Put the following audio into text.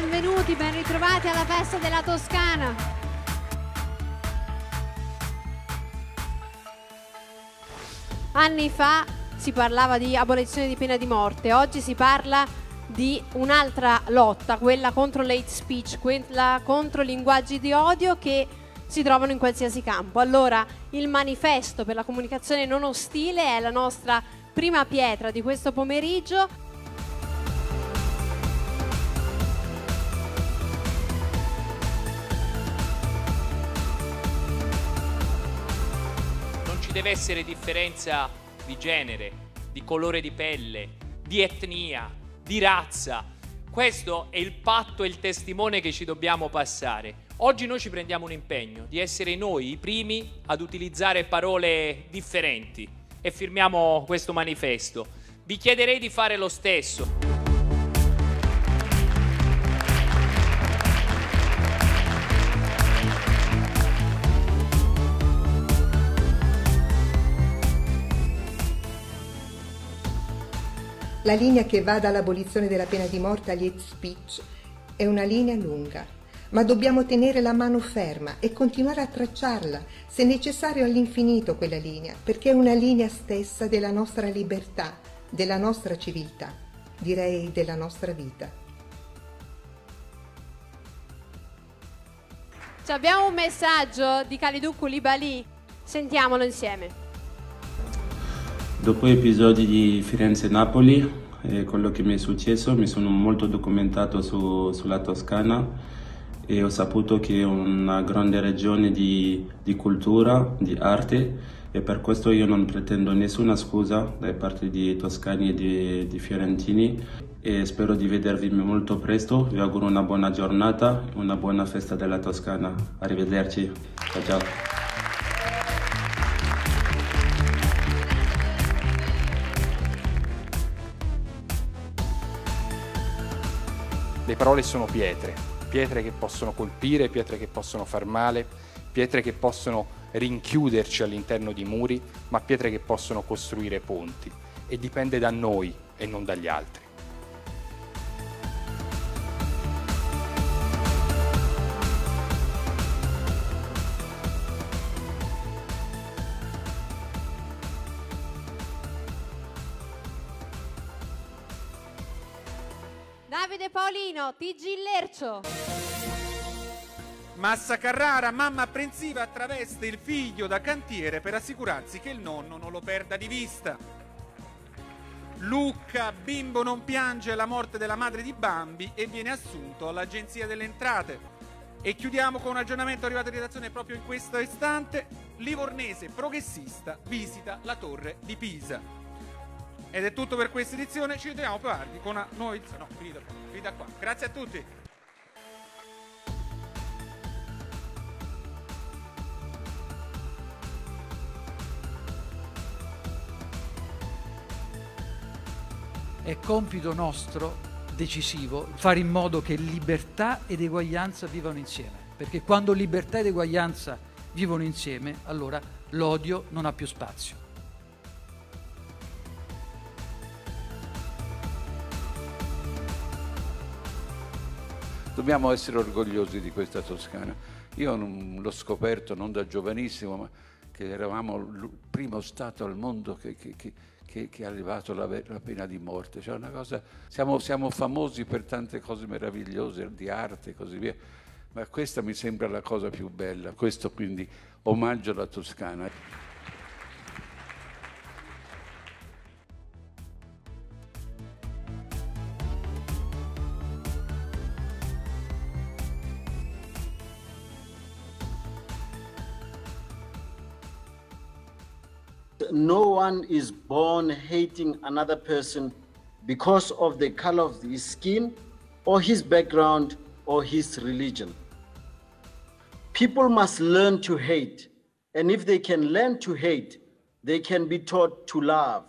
benvenuti, ben ritrovati alla festa della Toscana. Anni fa si parlava di abolizione di pena di morte, oggi si parla di un'altra lotta, quella contro l'hate speech, quella contro linguaggi di odio che si trovano in qualsiasi campo. Allora, il manifesto per la comunicazione non ostile è la nostra prima pietra di questo pomeriggio. Deve essere differenza di genere, di colore di pelle, di etnia, di razza. Questo è il patto e il testimone che ci dobbiamo passare. Oggi noi ci prendiamo un impegno di essere noi i primi ad utilizzare parole differenti e firmiamo questo manifesto. Vi chiederei di fare lo stesso. La linea che va dall'abolizione della pena di morte agli hate speech è una linea lunga, ma dobbiamo tenere la mano ferma e continuare a tracciarla, se necessario all'infinito quella linea, perché è una linea stessa della nostra libertà, della nostra civiltà, direi della nostra vita. Abbiamo un messaggio di Khalidou Koulibaly, sentiamolo insieme. Dopo episodi di Firenze-Napoli e quello che mi è successo, mi sono molto documentato su, sulla Toscana e ho saputo che è una grande regione di, di, cultura, di arte e per questo io non pretendo nessuna scusa da parte di toscani e di, di fiorentini e spero di vedervi molto presto. Vi auguro una buona giornata una buona festa della Toscana. Arrivederci. Ciao ciao. Le parole sono pietre, pietre che possono colpire, pietre che possono far male, pietre che possono rinchiuderci all'interno di muri, ma pietre che possono costruire ponti. E dipende da noi e non dagli altri. Davide Paolino, TG Lercio. Massa Carrara, mamma apprensiva, traveste il figlio da cantiere per assicurarsi che il nonno non lo perda di vista. Lucca, bimbo non piange la morte della madre di Bambi e viene assunto all'Agenzia delle Entrate. E chiudiamo con un aggiornamento arrivato in redazione proprio in questo istante. Livornese progressista visita la torre di Pisa. Ed è tutto per questa edizione, ci vediamo più tardi con una nuova edizione. No, finita qua, finita qua. Grazie a tutti. È compito nostro decisivo fare in modo che libertà ed eguaglianza vivano insieme, perché quando libertà ed eguaglianza vivono insieme, allora l'odio non ha più spazio. Dobbiamo essere orgogliosi di questa Toscana. Io l'ho scoperto non da giovanissimo, ma che eravamo il primo Stato al mondo che, che, che, che ha arrivato la, la, pena di morte. Cioè cosa, siamo, siamo famosi per tante cose meravigliose, di arte e così via, ma questa mi sembra la cosa più bella. Questo quindi omaggio alla Toscana. No one is born hating another person because of the color of his skin or his background or his religion. People must learn to hate, and if they can learn to hate, they can be taught to love.